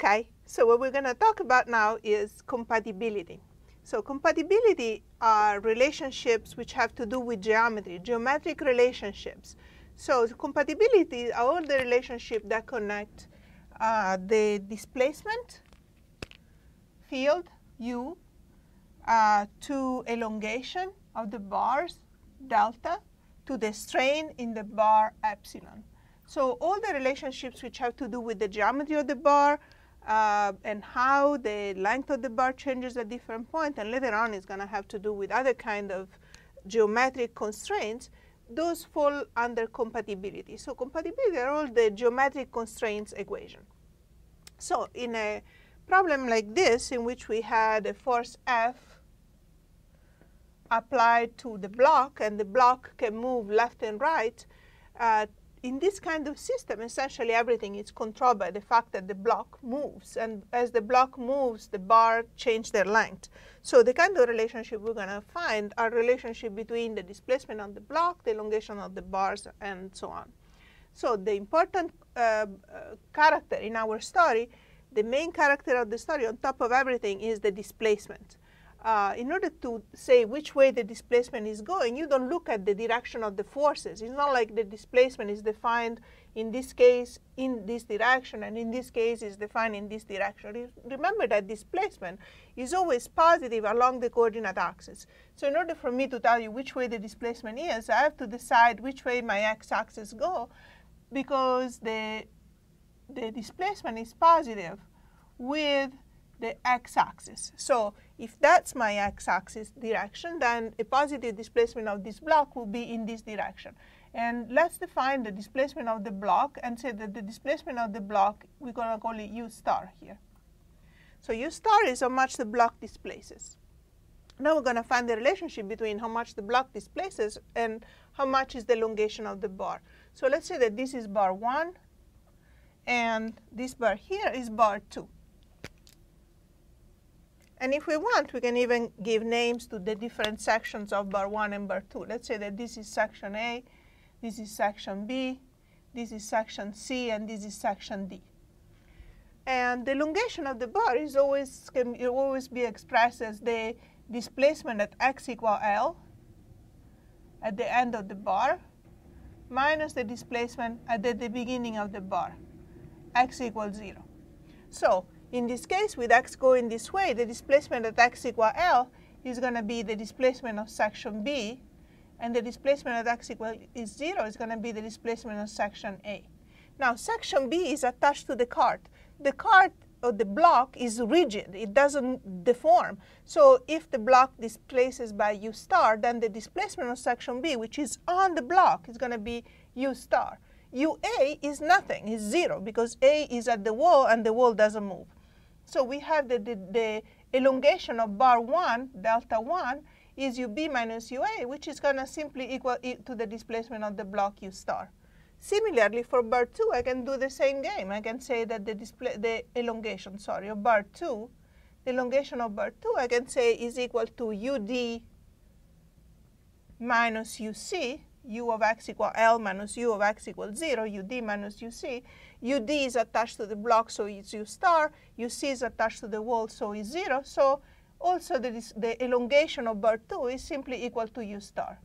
Okay, so what we're going to talk about now is compatibility. So compatibility are relationships which have to do with geometry, geometric relationships. So compatibility are all the relationships that connect uh, the displacement field u uh, to elongation of the bars delta to the strain in the bar epsilon. So all the relationships which have to do with the geometry of the bar uh, and how the length of the bar changes at different points, and later on is going to have to do with other kind of geometric constraints, those fall under compatibility. So compatibility are all the geometric constraints equation. So in a problem like this, in which we had a force F applied to the block, and the block can move left and right, uh, in this kind of system, essentially everything is controlled by the fact that the block moves. And as the block moves, the bar change their length. So the kind of relationship we're going to find are relationship between the displacement on the block, the elongation of the bars, and so on. So the important uh, uh, character in our story, the main character of the story on top of everything is the displacement uh, in order to say which way the displacement is going, you don't look at the direction of the forces. It's not like the displacement is defined in this case in this direction, and in this case is defined in this direction. Remember that displacement is always positive along the coordinate axis. So in order for me to tell you which way the displacement is, I have to decide which way my x-axis go, because the the displacement is positive with the x-axis. So if that's my x-axis direction, then a positive displacement of this block will be in this direction. And let's define the displacement of the block and say that the displacement of the block, we're going to call it u star here. So u star is how much the block displaces. Now we're going to find the relationship between how much the block displaces and how much is the elongation of the bar. So let's say that this is bar 1 and this bar here is bar 2. And if we want, we can even give names to the different sections of bar 1 and bar 2. Let's say that this is section A, this is section B, this is section C, and this is section D. And the elongation of the bar is always can always be expressed as the displacement at x equal L at the end of the bar minus the displacement at the, the beginning of the bar, x equals 0. So in this case, with x going this way, the displacement at x equal L is going to be the displacement of section B, and the displacement at x equal is 0 is going to be the displacement of section A. Now, section B is attached to the cart. The cart or the block is rigid. It doesn't deform. So if the block displaces by u star, then the displacement of section B, which is on the block, is going to be u star. UA is nothing, is zero, because A is at the wall and the wall doesn't move. So we have the, the, the elongation of bar 1, delta 1, is ub minus ua, which is going to simply equal to the displacement of the block u star. Similarly, for bar 2, I can do the same game. I can say that the, the elongation sorry, of bar 2, the elongation of bar 2, I can say is equal to ud minus uc, u of x equal L minus u of x equals 0, ud minus uc. ud is attached to the block, so it's u star. uc is attached to the wall, so it's 0. So also the, the elongation of bar 2 is simply equal to u star.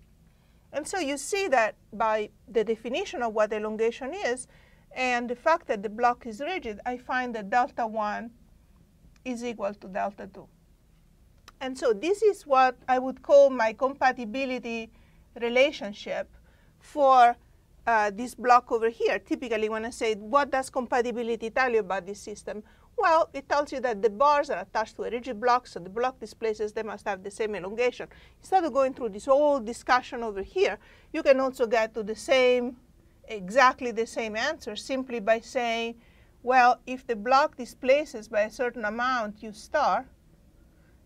And so you see that by the definition of what elongation is and the fact that the block is rigid, I find that delta 1 is equal to delta 2. And so this is what I would call my compatibility relationship for uh, this block over here. Typically, when I say, what does compatibility tell you about this system? Well, it tells you that the bars are attached to a rigid block, so the block displaces, they must have the same elongation. Instead of going through this whole discussion over here, you can also get to the same, exactly the same answer simply by saying, well, if the block displaces by a certain amount u star,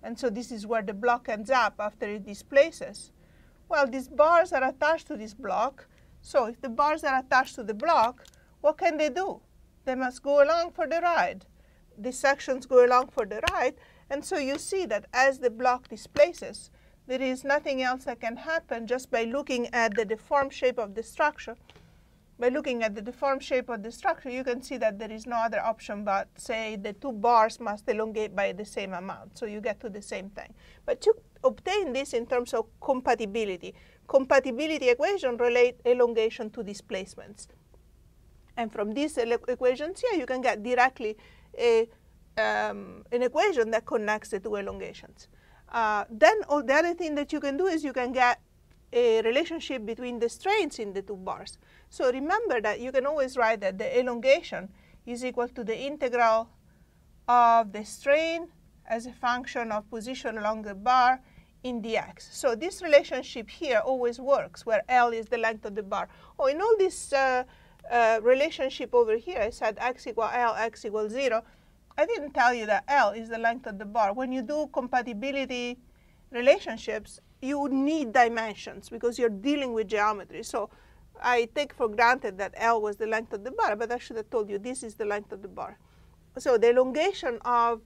and so this is where the block ends up after it displaces, well, these bars are attached to this block. So if the bars are attached to the block, what can they do? They must go along for the ride. The sections go along for the ride. And so you see that as the block displaces, there is nothing else that can happen just by looking at the deformed shape of the structure by looking at the deformed shape of the structure, you can see that there is no other option but say the two bars must elongate by the same amount. So you get to the same thing. But to obtain this in terms of compatibility, compatibility equation relate elongation to displacements. And from these equations here, you can get directly a, um, an equation that connects the two elongations. Uh, then all the other thing that you can do is you can get a relationship between the strains in the two bars. So remember that you can always write that the elongation is equal to the integral of the strain as a function of position along the bar in dx. So this relationship here always works, where L is the length of the bar. Oh, in all this uh, uh, relationship over here, I said x equal L, x equals 0. I didn't tell you that L is the length of the bar. When you do compatibility relationships, you need dimensions because you're dealing with geometry. So I take for granted that L was the length of the bar, but I should have told you this is the length of the bar. So the elongation of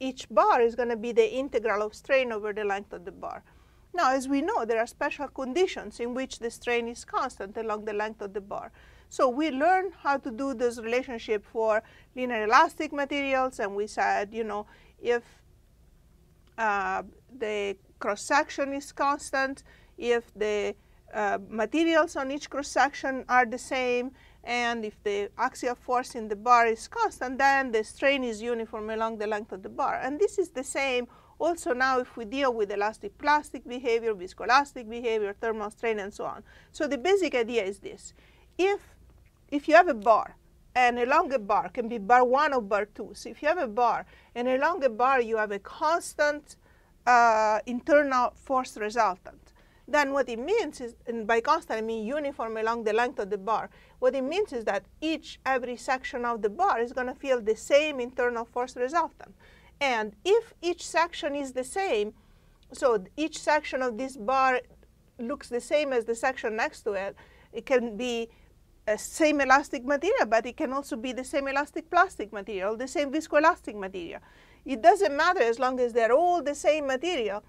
each bar is going to be the integral of strain over the length of the bar. Now, as we know, there are special conditions in which the strain is constant along the length of the bar. So we learned how to do this relationship for linear elastic materials, and we said, you know, if uh, the cross section is constant, if the uh, materials on each cross section are the same, and if the axial force in the bar is constant, then the strain is uniform along the length of the bar. And this is the same also now if we deal with elastic plastic behavior, viscoelastic behavior, thermal strain, and so on. So the basic idea is this. If, if you have a bar, and along a bar can be bar 1 or bar 2. So if you have a bar, and along a bar you have a constant uh, internal force resultant, then what it means is, and by constant I mean uniform along the length of the bar, what it means is that each, every section of the bar is going to feel the same internal force resultant. And if each section is the same, so each section of this bar looks the same as the section next to it, it can be a same elastic material, but it can also be the same elastic plastic material, the same viscoelastic material. It doesn't matter as long as they're all the same material,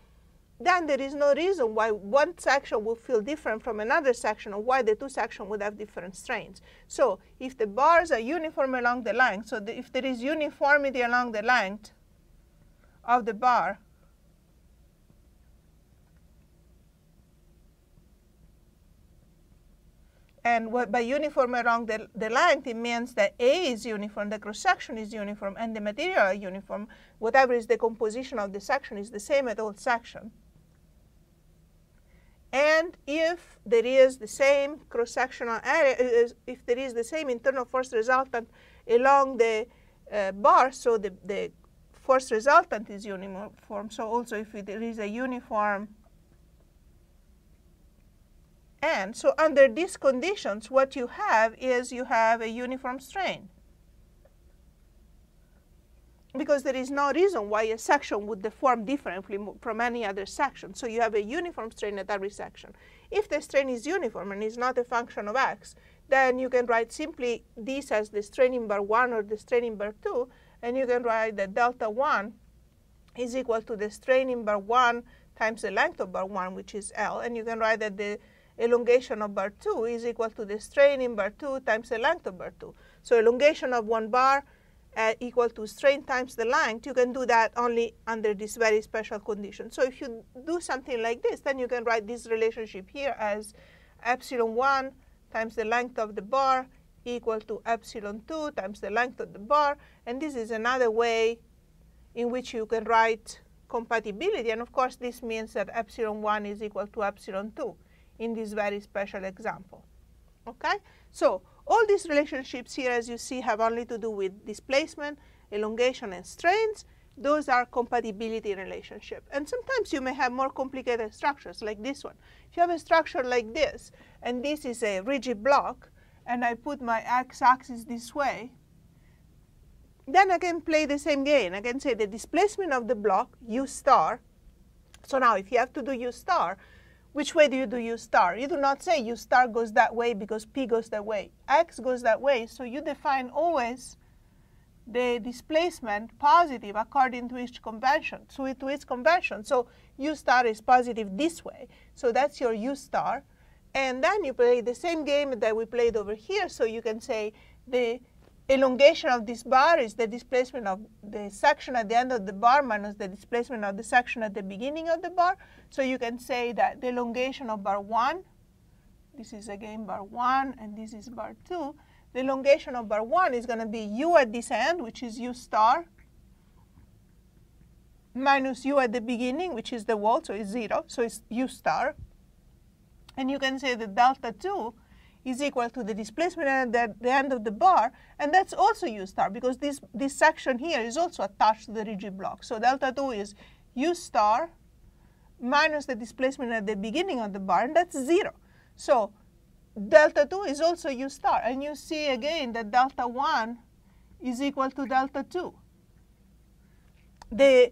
then there is no reason why one section will feel different from another section or why the two sections would have different strains. So if the bars are uniform along the length, so the, if there is uniformity along the length of the bar, And what, by uniform along the, the length, it means that A is uniform, the cross-section is uniform, and the material are uniform. Whatever is the composition of the section is the same at all sections. And if there is the same cross-sectional area, uh, if there is the same internal force resultant along the uh, bar, so the, the force resultant is uniform. So also if there is a uniform and so under these conditions, what you have is you have a uniform strain because there is no reason why a section would deform differently from any other section. So you have a uniform strain at every section. If the strain is uniform and is not a function of x, then you can write simply this as the strain in bar 1 or the strain in bar 2, and you can write that delta 1 is equal to the strain in bar 1 times the length of bar 1, which is L, and you can write that the elongation of bar 2 is equal to the strain in bar 2 times the length of bar 2. So elongation of one bar uh, equal to strain times the length, you can do that only under this very special condition. So if you do something like this, then you can write this relationship here as epsilon 1 times the length of the bar equal to epsilon 2 times the length of the bar. And this is another way in which you can write compatibility. And of course, this means that epsilon 1 is equal to epsilon 2 in this very special example. Okay? So all these relationships here, as you see, have only to do with displacement, elongation, and strains. Those are compatibility relationship. And sometimes you may have more complicated structures like this one. If you have a structure like this, and this is a rigid block, and I put my x-axis this way, then I can play the same game. I can say the displacement of the block, u star. So now if you have to do u star, which way do you do u star? You do not say u star goes that way because p goes that way. x goes that way, so you define always the displacement positive according to each convention, so to its convention. So u star is positive this way, so that's your u star. And then you play the same game that we played over here. So you can say the elongation of this bar is the displacement of the section at the end of the bar minus the displacement of the section at the beginning of the bar. So you can say that the elongation of bar 1, this is again bar 1 and this is bar 2, the elongation of bar 1 is going to be u at this end, which is u star, minus u at the beginning, which is the wall, so it's 0, so it's u star. And you can say that delta 2 is equal to the displacement at the, the, end of the bar, and that's also u star because this, this section here is also attached to the rigid block. So delta 2 is u star minus the displacement at the beginning of the bar, and that's 0. So delta 2 is also u star, and you see again that delta 1 is equal to delta 2. The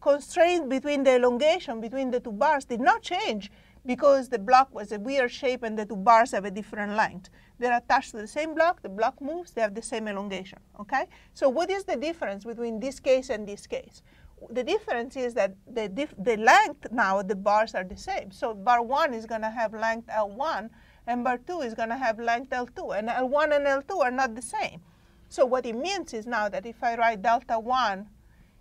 constraint between the elongation between the two bars did not change because the block was a weird shape and the two bars have a different length. They're attached to the same block, the block moves, they have the same elongation, okay? So what is the difference between this case and this case? The difference is that the, the length now, the bars are the same. So bar 1 is going to have length L1, and bar 2 is going to have length L2, and L1 and L2 are not the same. So what it means is now that if I write delta 1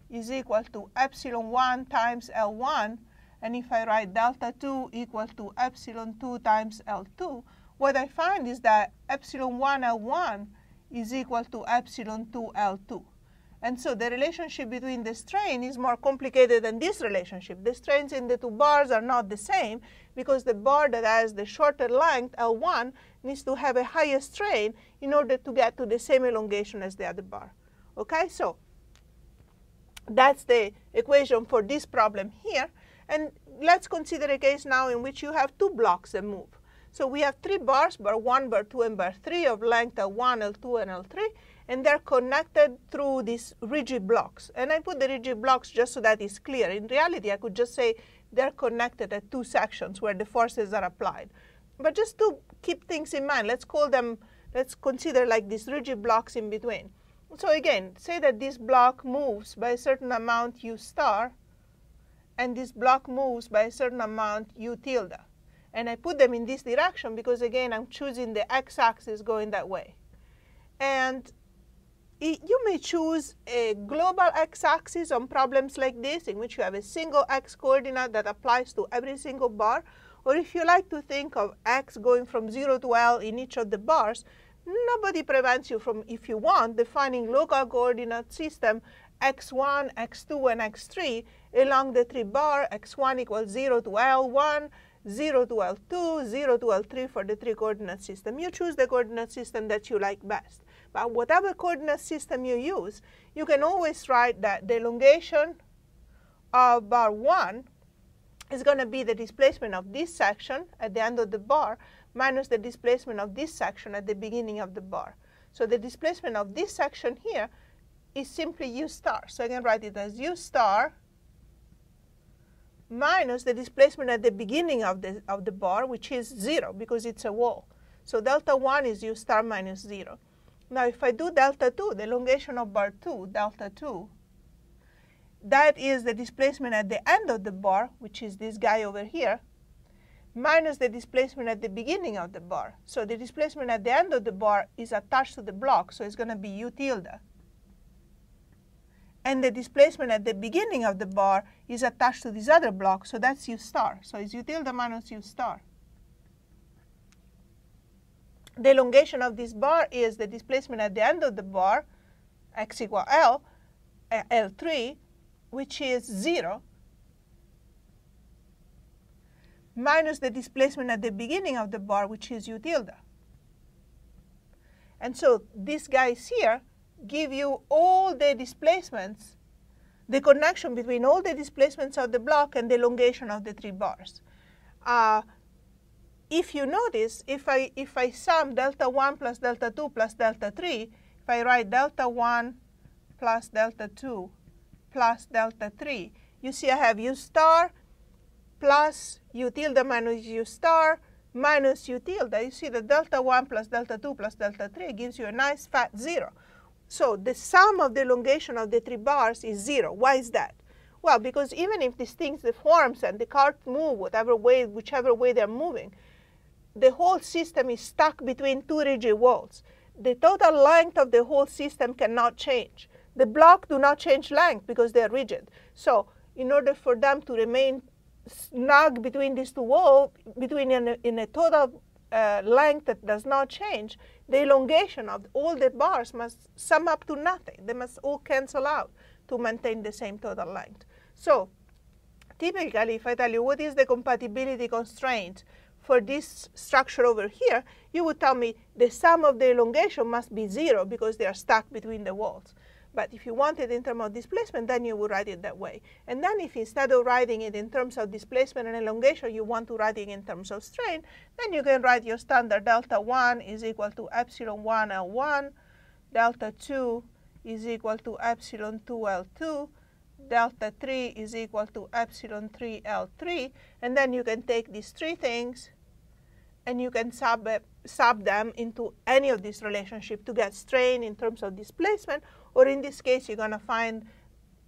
is equal to epsilon 1 times L1, and if I write delta 2 equal to epsilon 2 times L2, what I find is that epsilon 1 L1 is equal to epsilon 2 L2. And so the relationship between the strain is more complicated than this relationship. The strains in the two bars are not the same because the bar that has the shorter length, L1, needs to have a higher strain in order to get to the same elongation as the other bar. Okay, so that's the equation for this problem here. And let's consider a case now in which you have two blocks that move. So we have three bars, bar 1, bar 2, and bar 3 of length L1, L2, and L3, and they're connected through these rigid blocks. And I put the rigid blocks just so that it's clear. In reality, I could just say they're connected at two sections where the forces are applied. But just to keep things in mind, let's call them, let's consider like these rigid blocks in between. So again, say that this block moves by a certain amount u star, and this block moves by a certain amount u tilde. And I put them in this direction because, again, I'm choosing the x-axis going that way. And it, you may choose a global x-axis on problems like this, in which you have a single x-coordinate that applies to every single bar. Or if you like to think of x going from 0 to L in each of the bars, nobody prevents you from, if you want, defining local coordinate system x1, x2, and x3 along the three bar, x1 equals 0 to L1, 0 to L2, 0 to L3 for the three coordinate system. You choose the coordinate system that you like best. But whatever coordinate system you use, you can always write that the elongation of bar 1 is going to be the displacement of this section at the end of the bar minus the displacement of this section at the beginning of the bar. So the displacement of this section here is simply u star. So I can write it as u star minus the displacement at the beginning of the, of the bar, which is 0 because it's a wall. So delta 1 is u star minus 0. Now if I do delta 2, the elongation of bar 2, delta 2, that is the displacement at the end of the bar, which is this guy over here, minus the displacement at the beginning of the bar. So the displacement at the end of the bar is attached to the block, so it's going to be u tilde and the displacement at the beginning of the bar is attached to this other block, so that's u star. So it's u tilde minus u star. The elongation of this bar is the displacement at the end of the bar, x equal L, uh, L3, which is 0, minus the displacement at the beginning of the bar, which is u tilde. And so these guys here give you all the displacements, the connection between all the displacements of the block and the elongation of the three bars. Uh, if you notice, if I, if I sum delta 1 plus delta 2 plus delta 3, if I write delta 1 plus delta 2 plus delta 3, you see I have u star plus u tilde minus u star minus u tilde. You see the delta 1 plus delta 2 plus delta 3 gives you a nice fat 0. So the sum of the elongation of the three bars is zero. Why is that? Well, because even if these things, the forms and the cards move whatever way, whichever way they're moving, the whole system is stuck between two rigid walls. The total length of the whole system cannot change. The block do not change length because they are rigid. So in order for them to remain snug between these two walls, between in a, in a total uh, length that does not change, the elongation of all the bars must sum up to nothing. They must all cancel out to maintain the same total length. So typically, if I tell you what is the compatibility constraint for this structure over here, you would tell me the sum of the elongation must be zero because they are stuck between the walls. But if you want it in terms of displacement, then you would write it that way. And then if instead of writing it in terms of displacement and elongation, you want to write it in terms of strain, then you can write your standard delta 1 is equal to epsilon 1 L1, delta 2 is equal to epsilon 2 L2, delta 3 is equal to epsilon 3 L3, and then you can take these three things and you can sub, sub them into any of these relationships to get strain in terms of displacement, or in this case, you're going to find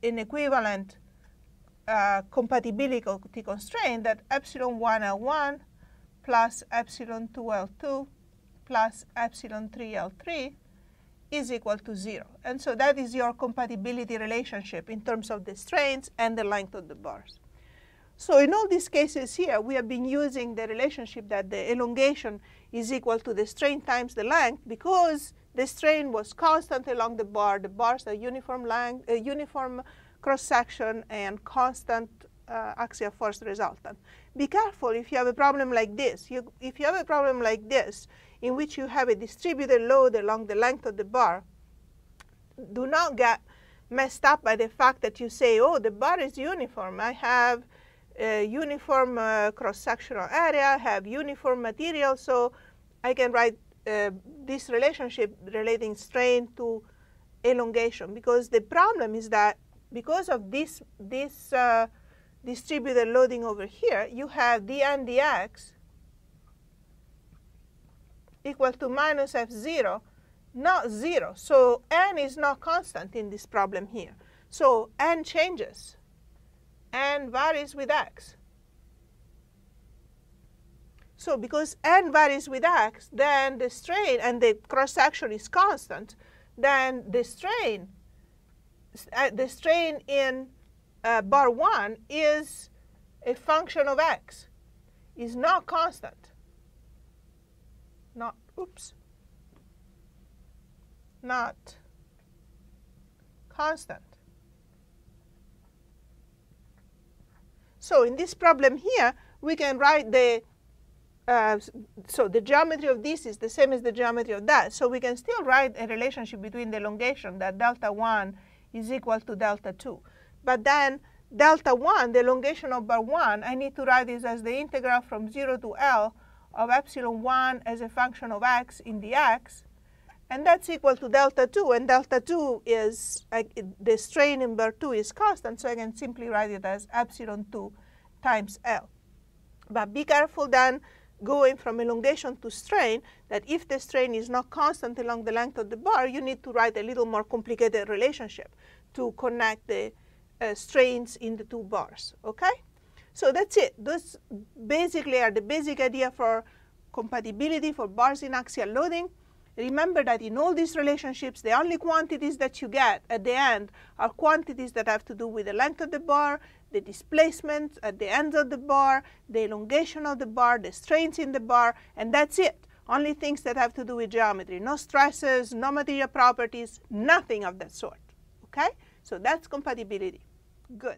an equivalent uh, compatibility constraint that epsilon 1 L1 plus epsilon 2 L2 plus epsilon 3 L3 is equal to 0. And so that is your compatibility relationship in terms of the strains and the length of the bars. So in all these cases here, we have been using the relationship that the elongation is equal to the strain times the length because the strain was constant along the bar. The bars are uniform length, uh, uniform cross section and constant uh, axial force resultant. Be careful if you have a problem like this. You, if you have a problem like this, in which you have a distributed load along the length of the bar, do not get messed up by the fact that you say, oh, the bar is uniform. I have a uniform uh, cross-sectional area, have uniform material, so I can write uh, this relationship relating strain to elongation because the problem is that because of this, this uh, distributed loading over here, you have dn dx equal to minus f0, not 0. So n is not constant in this problem here. So n changes n varies with x. So because n varies with x, then the strain and the cross section is constant, then the strain, uh, the strain in uh, bar 1 is a function of x, is not constant. Not, oops, not constant. So in this problem here, we can write the, uh, so the geometry of this is the same as the geometry of that. So we can still write a relationship between the elongation that delta 1 is equal to delta 2. But then delta 1, the elongation of bar 1, I need to write this as the integral from 0 to L of epsilon 1 as a function of x in the x. And that's equal to delta 2. And delta 2 is, uh, the strain in bar 2 is constant, so I can simply write it as epsilon 2 times L. But be careful then going from elongation to strain that if the strain is not constant along the length of the bar, you need to write a little more complicated relationship to connect the uh, strains in the two bars, okay? So that's it. Those basically are the basic idea for compatibility for bars in axial loading. Remember that in all these relationships, the only quantities that you get at the end are quantities that have to do with the length of the bar, the displacement at the ends of the bar, the elongation of the bar, the strains in the bar, and that's it. Only things that have to do with geometry. No stresses, no material properties, nothing of that sort. Okay? So that's compatibility. Good.